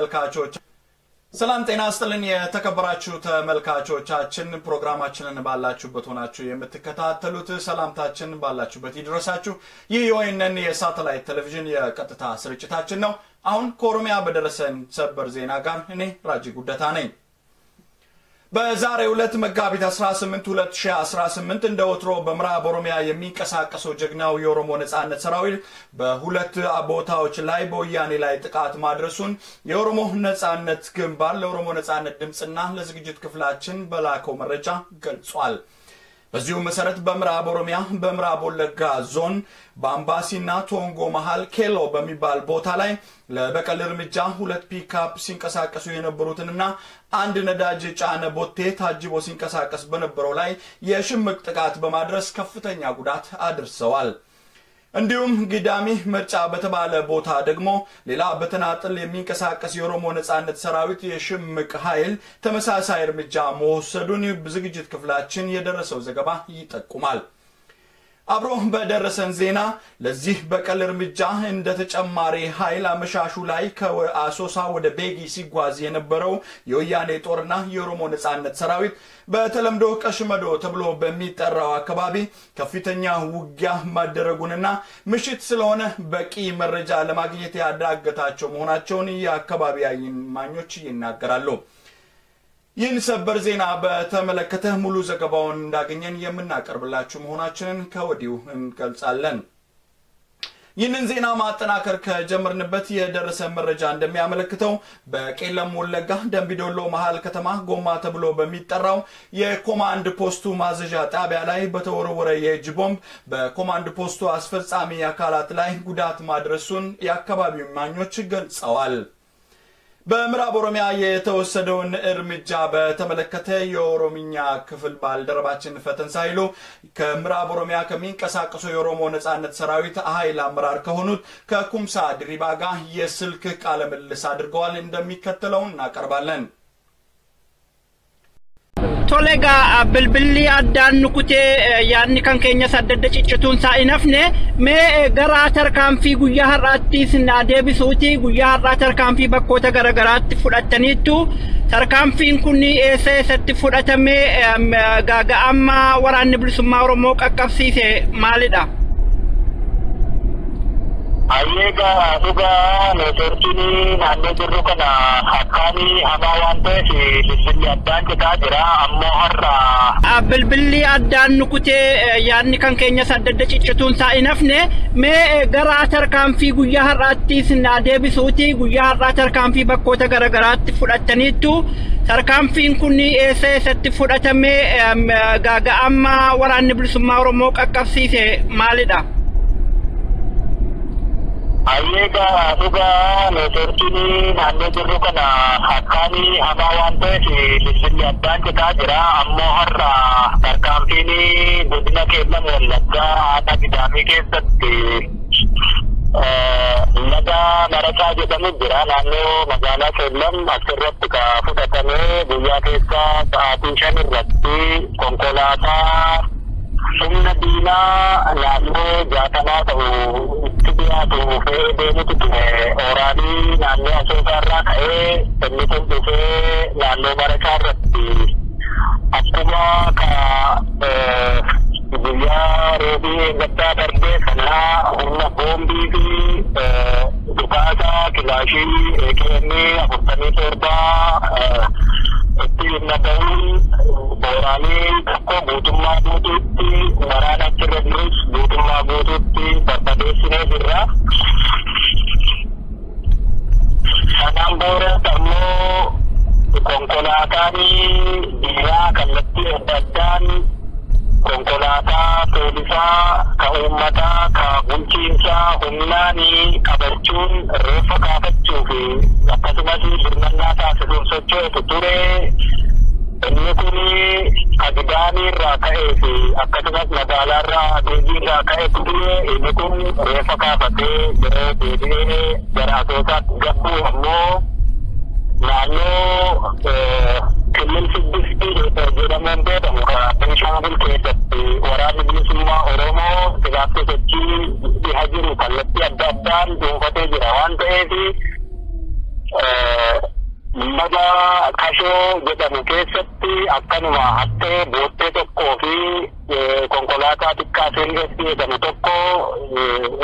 ተመልካቾች ሰላም ጤና ስጥልን። የተከበራችሁ ተመልካቾቻችን ፕሮግራማችንን ባላችሁበት ሆናችሁ የምትከታተሉት ሰላምታችን ባላችሁበት ይድረሳችሁ። ይህ የወይነን የሳተላይት ቴሌቪዥን የቀጥታ ስርጭታችን ነው። አሁን ከኦሮሚያ በደረሰን ሰበር ዜና ጋር እኔ ራጂ ጉደታ ነኝ። በዛሬው ዕለት መጋቢት 18 2018 እንደ ወትሮ በምዕራብ ኦሮሚያ የሚንቀሳቀሰው ጀግናው የኦሮሞ ነጻነት ሰራዊት በሁለት ቦታዎች ላይ በወያኔ ላይ ጥቃት ማድረሱን የኦሮሞ ነጻነት ግንባር ለኦሮሞ ነጻነት ድምፅና ለዝግጅት ክፍላችን በላከው መረጃ ገልጿል። በዚሁ መሰረት በምዕራብ ኦሮሚያ በምዕራብ ወለጋ ዞን በአምባሲና ቶንጎ መሃል ኬሎ በሚባል ቦታ ላይ ለበቀል እርምጃ ሁለት ፒክአፕ ሲንቀሳቀሱ የነበሩትንና አንድ ነዳጅ ጫነ ቦቴ ታጅቦ ሲንቀሳቀስ በነበረው ላይ የሽምቅ ጥቃት በማድረስ ከፍተኛ ጉዳት አድርሰዋል። እንዲሁም ግዳሚ ምርጫ በተባለ ቦታ ደግሞ ሌላ በተናጥል የሚንቀሳቀስ የኦሮሞ ነጻነት ሰራዊት የሽምቅ ኃይል ተመሳሳይ እርምጃ መወሰዱን ዝግጅት ክፍላችን የደረሰው ዘገባ ይጠቁማል። አብሮ በደረሰን ዜና ለዚህ በቀል እርምጃ እንደ ተጨማሪ ኃይል አመሻሹ ላይ ከአሶሳ ወደ ቤጊ ሲጓዝ የነበረው የወያኔ ጦርና የኦሮሞ ነጻነት ሰራዊት በተለምዶ ቀሽመዶ ተብሎ በሚጠራው አካባቢ ከፍተኛ ውጊያ ማደረጉንና ምሽት ስለሆነ በቂ መረጃ ለማግኘት ያዳገታቸው መሆናቸውን የአካባቢ እማኞች ይናገራሉ። ይህን ሰበር ዜና በተመለከተ ሙሉ ዘገባውን እንዳገኘን የምናቀርብላችሁ መሆናችንን ከወዲሁ እንገልጻለን። ይህንን ዜና ማጠናከር ከጀመርንበት የደረሰ መረጃ እንደሚያመለክተው በቄለም ወለጋ ደንቢዶሎ መሀል ከተማ ጎማ ተብሎ በሚጠራው የኮማንድ ፖስቱ ማዘዣ ጣቢያ ላይ በተወረወረ የእጅ ቦምብ በኮማንድ ፖስቱ አስፈጻሚ አካላት ላይ ጉዳት ማድረሱን የአካባቢው እማኞች ገልጸዋል። በምዕራብ ኦሮሚያ የተወሰደውን እርምጃ በተመለከተ የኦሮምኛ ክፍል ባልደረባችን ፈተን ሳይሉ ከምዕራብ ኦሮሚያ ከሚንቀሳቀሱ የኦሮሞ ነጻነት ሰራዊት ኃይል አመራር ከሆኑት ከኩምሳ ድሪባ ጋር የስልክ ቃለ ምልልስ አድርገዋል። እንደሚከተለው እናቀርባለን። Tole egaa bilbilli addaan nukutee yaadni kan keenyas adda ciccituun isaa hin hafne. Mee gara tarkaanfii guyyaa har'aattis naa deebisuuti. Guyyaa har'aa tarkaanfii bakkoota garaagaraatti fudhattaniittu. Tarkaanfiin kun eessa eessatti fudhatame gaaga'amma waraanni bilisummaa Oromoo qaqqabsiise maalidha? Ayyeegaa dhugaa neetworkiin naannoo jirru kana akkaan hamaa waan ta'eef bilbilli addaan citaa jira ammoo har'a. Bilbilli addaan nukutee yaadni kan keenyas adda adda ciccituun isaa hin hafne mee gara tarkaanfii guyyaa har'aattis naa deebisuuti guyyaa har'aa tarkaanfii bakkoota garaagaraatti fudhattaniittu tarkaanfiin kun eessa eessatti fudhatame gaaga'amma waraanni bilisummaa Oromoo qaqqabsiise maalidha? Ayyeegaa dhugaa neetworkiin naannoo jirru kana akkaan hamaa waan ta'eef bilbilli addaan citaa jira ammoo har'a tarkaanfiin godina keellam wallaggaa aanaa gidaamii keessatti laga maracaa jedhamu jira naannoo magaalaa keellam asirratti ka fudhatamee guyyaa keessa sa'aatii shan irratti konkolaataa humna diinaa naannoo jaatamaa ta'u itti dhiyaatu fe'ee deemutu ture ooraanii naannoo asoosaa irraa ka'ee inni kun dhufee naannoo maracaa irratti akkuma ka guyyaa roobii gaddaa darbee sanaa humna boombii fi dhukaasa kilaashii eekeenii afurtamii torbaa itti naga'uun booraalee tokko guutummaa guutuutti waraan achirra jirus guutummaa guutuutti barbadeessinee jirra. Sanaan boodas ammoo konkolaataan dhiiraa kallattii adda addaan konkolaataa poolisaa ka uummataa ka bulchiinsaa humnaan qabachuun reeffa kaafachuu fi akkasumas birmannaa taasisuun socho'etu ture. Inni kun Abidaanii irraa ka'ee fi akkasumas magaalaa irraa Abeebii irraa ka'ee kutulee inni kun reefa kaafatee yeroo deebi'ee gara Asoosaatti gabbuu ammoo naannoo Kilil Siddistii jedhamuun beekamu kan Benshaangul keessatti waraanni bilisummaa Oromoo sigaatti sochii dhiha jiru kallattii adda addaan dhuunfatee jira waan ta'eef laga kashoo jedhamu keessatti akkanuma hattee boottee tokkoo fi konkolaataa xiqqaa seelgeessi jedhamu tokko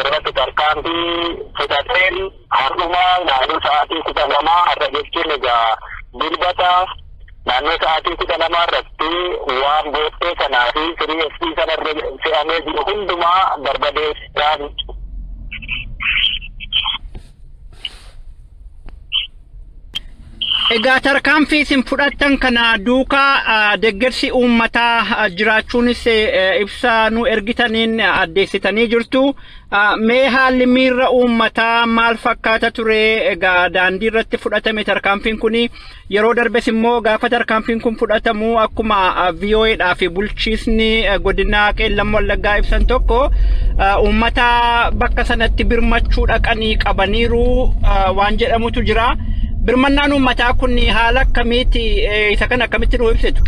irratti tarkaanfii fudhateen har'uma naannoo sa'aatii kudha lamaa har'a jechuun egaa dilbata naannoo sa'aatii kudha lamaa irratti waan boottee sanaa fi siriyeessii sanarra fe'amee jiru hundumaa barbadeessaa Egaa tarkaanfii isin fudhattan kana duukaa deeggarsi uummataa jiraachuunis ibsa nu ergitaniin addeessitanii jirtu. Mee haalli miirra uummataa maal fakkaata ture egaa daandii irratti fudhatame tarkaanfiin kun yeroo darbes immoo gaafa tarkaanfiin kun fudhatamu akkuma VOAdhaa fi bulchiisni godina qeellam wallaggaa ibsan tokko uummata bakka sanatti birmachuu dhaqanii qabaniiru waan jedhamutu jira. Birmannaan uummataa kun haala akkamiiti isa kana akkamitti nu ibsitu?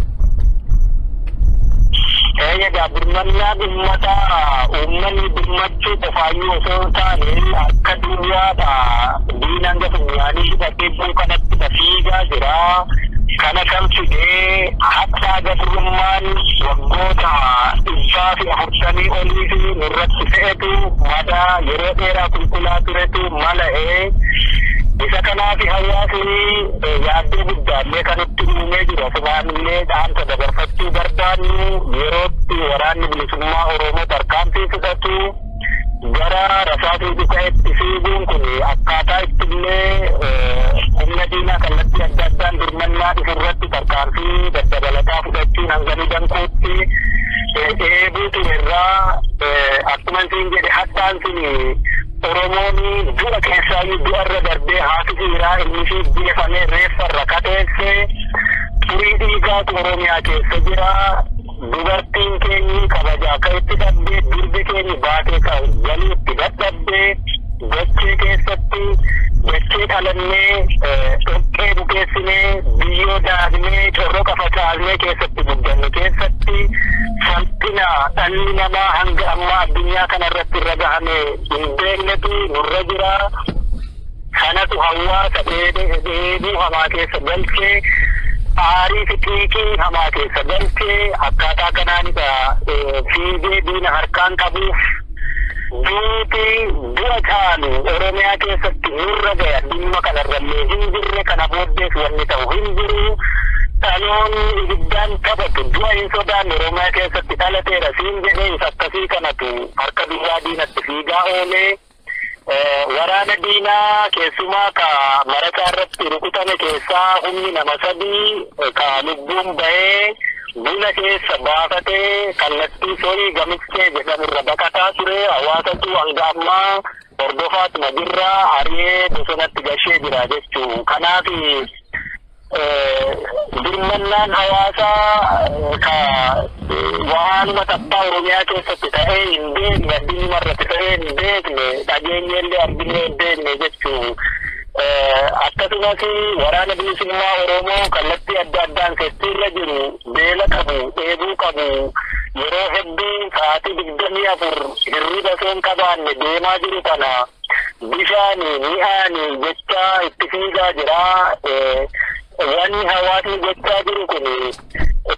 Eeyyega birmannaan uummataa uummanni birmachuu qofaayyuu osoo taane akka duniyaadha diinaan gafa nyaanii hidhatee kanatti fiigaa jira. Kana kan fidee hatta gabrummaan waggoota dhibbaa fi afurtamii olii fi nurratti fe'etu madaa yeroo dheeraa qulqullaa turetu mala'ee isa kanaaf hawaasni yaaddoo guddaallee kan itti uumee jiru asumaanillee dhaamsa dabarfachuu barbaannu yerootti waraanni bilisummaa oromoo tarkaanfii fudhatu gara rasaatii dhuka'etti fiiguun kun akkaataa ittillee humna diinaa kallattii adda addaan birmannaa dhufurratti tarkaanfii daddabalataa fudhachuun hanga ni danquutti eebuu turerraa akkuma isin jedhe haddaan sun Oromoon du'a keessaayyuu du'arra darbee haati dhiiraa inni fi jeefamee reeffarra kateesse xurii dhiigaatu Oromiyaa keessa jira. Dubartiin keenyi kabajaa akka itti dhabdee durbi keenyi baatee kan galii itti dadhabdee dachee keessatti dachee dhalannee dhoqqee bukeessinee biyyoo daagnee corroqa facaasnee keessatti guddanne keessatti salphina dhalli namaa hanga ammaa addunyaa kanarratti irra gahame hin beeknetu nurra jira. Kanatu hawaasa dheeduu hamaa keessa galchee aarii fi xiiqii hamaa keessa galchee akkaataa kanaanidha fiigee diina harkaan qabuuf duuti du'a caalu oromiyaa keessatti nurra gaya dhimma kanarrallee hin jirre kana booddees wanni ta'u hin jiru. Dhaloonni ibiddaan taphatu du'a hin sodaanne oromiyaa keessatti dhalateera. Siin jedhee akkasii kanatu harka duwwaa diinatti fiigaa oolee waraana diinaa keessumaa ka marasaa irratti rukutame keessaa humni nama sadii ka lubbuun bahee buna keessa baafatee kallattii sorii gamichee jedhamurra baqataa ture hawaasatu hanga ammaa hordofaatuma jirraa ari'ee bosonatti gashee jira jechuu. Kanaaf birmannaan hawaasaa ka waanuma tabbaa oromiyaa keessatti ta'ee hin beekne addunyaa irratti ta'ee hin beekne dhageenyellee arginee hin beekne jechuu akkasumas waraana bilisummaa oromoo kallattii adda addaan sessiirra jiru beela qabu dheebuu qabu yeroo hedduu sa'aatii digdamii afur hirriba hin qabaanne deemaa jiru kana bishaani mi'aani jecha itti fiigaa jira wanni hawaasni gochaa jiru kun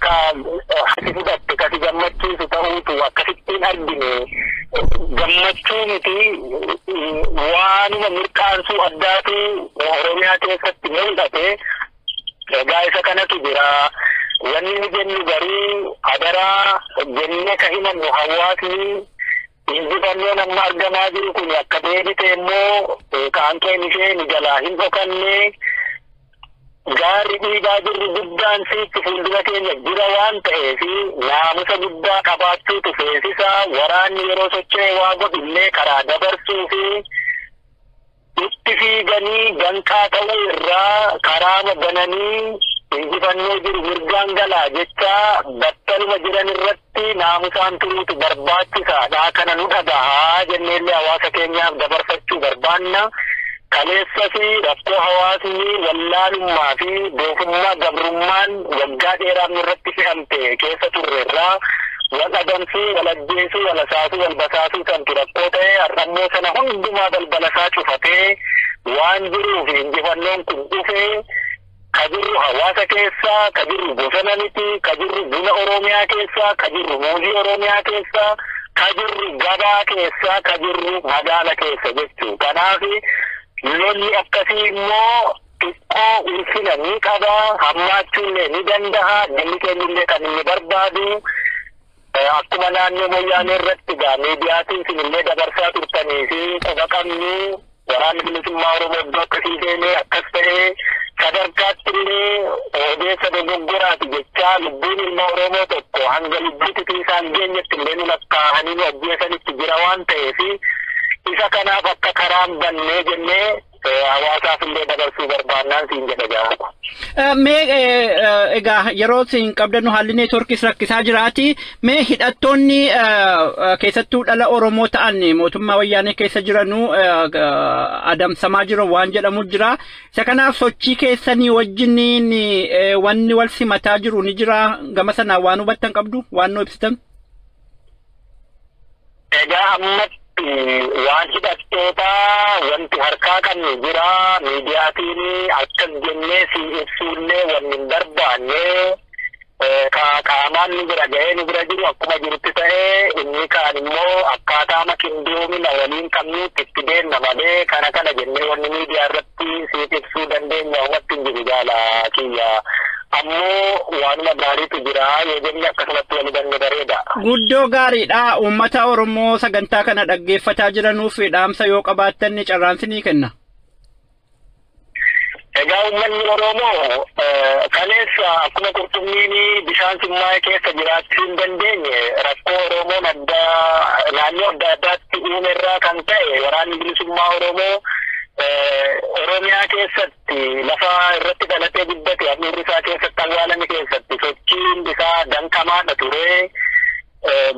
ka ati fudhatte kasi gammachiisu ta'uutu akkasittiin argine gammachuu miti waanuma mirqaansuu addaatu oromiyaa keessatti mul'ate egaa isa kanatu jira wanni nu jennu garuu adaraa jennee ka himannu hawaasni injifannoon amma argamaa jiru kun akka deebite immoo qaanqeen ishee nu jalaa hin dhokanne gaarri dhiigaa jirru guddaan siitti fuuldura keenya jira waan ta'eef naamusa guddaa qabaachuutu feesisa waraanni yeroo socho'e waa godhullee karaa dabarsuu fi itti fiiganii danqaa ta'uu irraa karaa bananii injifannoo jiru mirgaan galaa jecha battaluma jiran irratti naamusaan turuutu barbaachisaadha kana nu dhagahaa jenneellee hawaasa keenyaaf dabarfachuu barbaanna. Kaleessa fi rakkoo hawaasni wallaalummaa fi doofummaa gabrummaan waggaa dheeraaf nurratti fe'amte keessa turreerraa wal adamsuu wal ajjeesuu wal asaasuu wal basaasuu santu rakkoo ta'e har'ammoo sana hundumaa balbalasaa cufatee waan jiruuf injifannoon kun dhufee ka jirru hawaasa keessa ka jirru bosona miti ka jirru buna oromiyaa keessa ka jirru muuzii oromiyaa keessa ka jirru gabaa keessa ka jirru magaala keessa jechuu. Kanaaf lolli akkasii immoo xiqqoo ulfina ni qaba hammaachuullee ni danda'a namni keenyillee kan inni barbaadu akkuma naannoo moyyaanee irratti gaa miidiyaatiin sinillee dabarsaa turtanii fi quba qabnu waraanni bilisummaa oromoo iddoo akkasii seenee akkas ta'ee sadarkaatti illee odeessa dogoggoraati jechaa lubbuun ilma oromoo tokko hanga lubbuutti isaan geenyetti illee nu lakkaa'anii nu ajjeesanitti jira waan ta'eef isa kanaaf akka karaan bannee jennee hawaasaaf illee dabarsuu barbaannaan siin jedha gaafata. Mee egaa yeroo siin qabdannu haalli neetworkis rakkisaa jiraati. Mee hidhattoonni keessattuu dhala Oromoo ta'an mootummaa wayyaanee keessa jiranu adamsamaa jiru waan jedhamu jira. Isa kanaaf sochii keessanii wajjiniin wanni wal simataa jiru ni jira. Gama sanaan waan hubattan qabdu waan nu ibsitan. Egaa ammatti waan hidhattootaa wanti harkaa qabnu jira miidiyaatiin akkas jennee si ibsuullee wanni hin barbaanne qaamaan nu bira ga'ee nu bira jiru akkuma jirutti ta'ee inni kaan immoo akkaataa makindoomina waliin qabnuutti itti deemna malee kana kana jennee wanni miidiyaa irratti siif ibsuu dandeenya uumatti hin jiru jaala kiyya. Ammoo waanuma gaariitu jira yoo jenne akkasumatti wal hubanne bareeda. Guddoo gaariidha. Uummata Oromoo sagantaa kana dhaggeeffataa jiranuuf dhaamsa yoo qabaattan ni kenna. Egaa uummanni Oromoo kaleessa akkuma qurxummiin bishaan simmaa'ee keessa jiraachuu hin dandeenye rakkoo Oromoon adda naannoo adda addaatti uume irraa kan ta'e waraanni bilisummaa Oromoo Oromiyaa keessatti lafa irratti dhalatee guddate hafuurri isaa keessatti awwaalame keessatti sochiin isaa danqamaadha ture.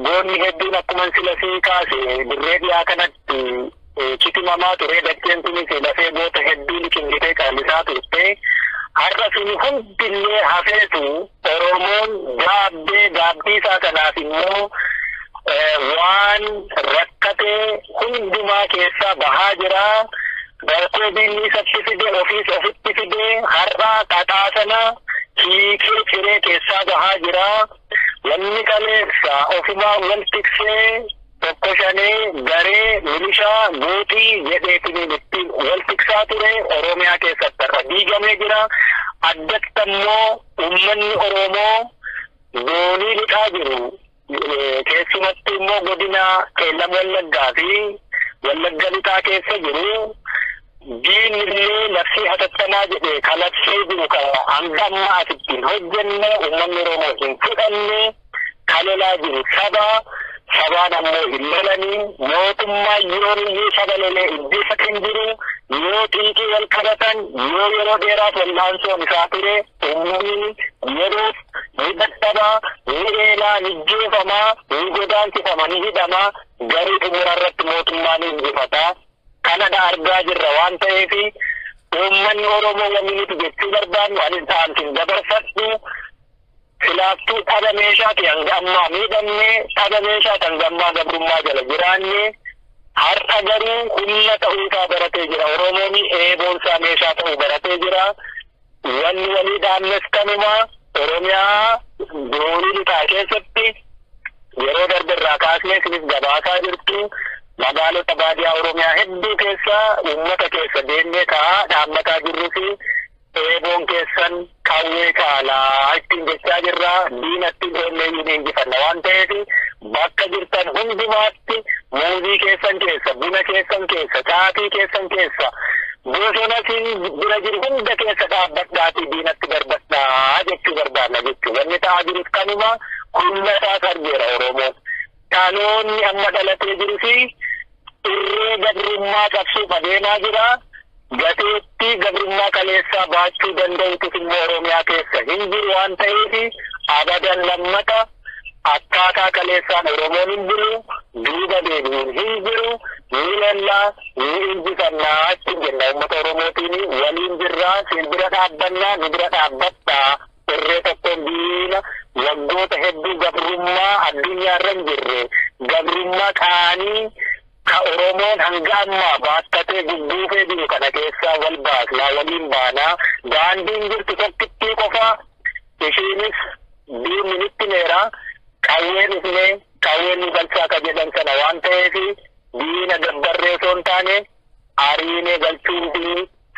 Goonni hedduun akkuma sila sii kaase dirree dhiyaa kanatti kitimamaa ture dacheen kunis lafee goota hedduu liqimsitee qaalisaa turte. Har'a sun hundillee hafeetu Oromoon gaabbee gaabbii isaa kanaaf immoo waan rakkatee hundumaa keessaa bahaa jira. Rakkoo diinni isatti fide ofiis ofitti fide har'a xaxaa sana hiikee ciree keessaa bahaa jira. Wanni kaleessa ofumaa wal tiksee tokko shanee garee milishaa guutii jedheetiin ittiin wal tiksaa ture Oromiyaa keessatti har'a diigamee jira. Addatti ammoo uummanni Oromoo doonii lixaa jiru. Keessumatti immoo godina qeellam wallaggaa fi wallagga lixaa keessa jiru. Diinillee labsii hatattamaa jedhe ka labsii jiru ka hanga ammaa asittiin hojjenne uummanni Oromoo hin fudhanne ka lolaa jiru saba sabaan ammoo hin lolanii mootummaa yoo iyyuu saba lolee iddisa kan jiru yoo xiiqii wal qabatan yoo yeroo dheeraaf wallaansoon isaa ture uummanni yeroof ni dadhabaa ni eelaa ni jeefamaa ni godaansifama ni hidhamaa garuu xumura irratti mootummaan ni injifataa. Kanadha argaa jirra waan ta'eef uummanni Oromoo wanni nuti jechuu barbaannu anis ta'amtiin dabarfadhu silaaftuu dhaba meeshaati hanga ammaa miidhamne dhaba meeshaati hanga ammaa gabrummaa jala jiraanne har'a garuu humna ta'uu isaa baratee jira Oromoon eeboon isaa meeshaa ta'uu baratee jira wanni walii dhaannes kanuma. Oromiyaa doonii lixaa keessatti yeroo darbe irraa kaasnee sinis gabaasaa jirtu magaalota baadiyaa Oromiyaa hedduu keessa uummata keessa deemnee kaa dhaabbataa jirruu fi eeboon keessan qawwee caalaa ittiin jechaa jirra diinatti oolleeyyuu ni injifanna waan ta'eef bakka jirtan hundumaatti muuzii keessan keessa buna keessan keessa caatii keessan keessa bosona siin bira jiru hunda keessa dhaabbadhaatii diinatti darbadhaa jechuu barbaanna jechuu wanni ta'aa jirus kanuma humna isaas argeera Oromoon. Dhaloonni amma dhalatee jiru fi irree gabrummaa qabsuuf adeemaa jira. Gateettii gabrummaa kaleessaa baachuu danda'utus immoo Oromiyaa keessa hin jiru waan ta'eef abadan lammata akkaataa kaleessaan Oromoon hin jiru duuba deebi'uun hin jiru ni lallaa ni injifannaa achuun jenna uummata Oromootiin waliin jirraa siin bira dhaabbannaa ni bira dhaabbattaa irree tokkoon diina waggoota hedduu gabrummaa addunyaarra hin jirre gabrummaa qaanii ka Oromoon hanga ammaa baattatee gugguufee jiru kana keessaa wal baasnaa waliin baanaa daandiin jirtu tokkittii qofa ishiinis diinni nitti neera qawween dhufne qawween nu galchaa ka jedhan sana waan ta'eef diina gabbarree osoo hin taane ariinee galchuun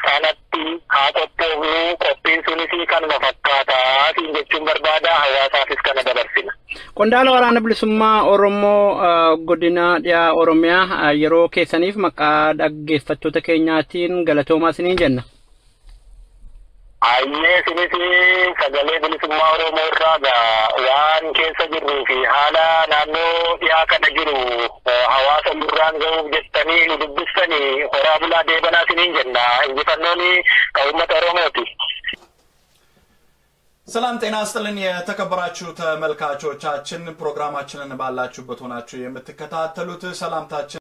sanatti haa qophoofnu qophiin sunis kanuma fakkaataa siin jechuun barbaada hawaasaafis kana dabarsina. Qondaala waraana bilisummaa Oromoo godina dhiyaa Oromiyaa yeroo keessaniif maqaa dhaggeeffattoota keenyaatiin galatoomaa isiniin jenna. Ayyee sinis sagalee bilisummaa Oromoo irraa waan keessa jirruu fi haala naannoo dhiyaa kana jiru hawaasa gurraan ga'uuf jettanii nu dubbistanii horaa bulaa deebanaa siniin jenna injifannoon ka uummata Oromooti. ሰላም ጤና ስጥልን የተከበራችሁ ተመልካቾቻችን ፕሮግራማችንን ባላችሁበት ሆናችሁ የምትከታተሉት ሰላምታችን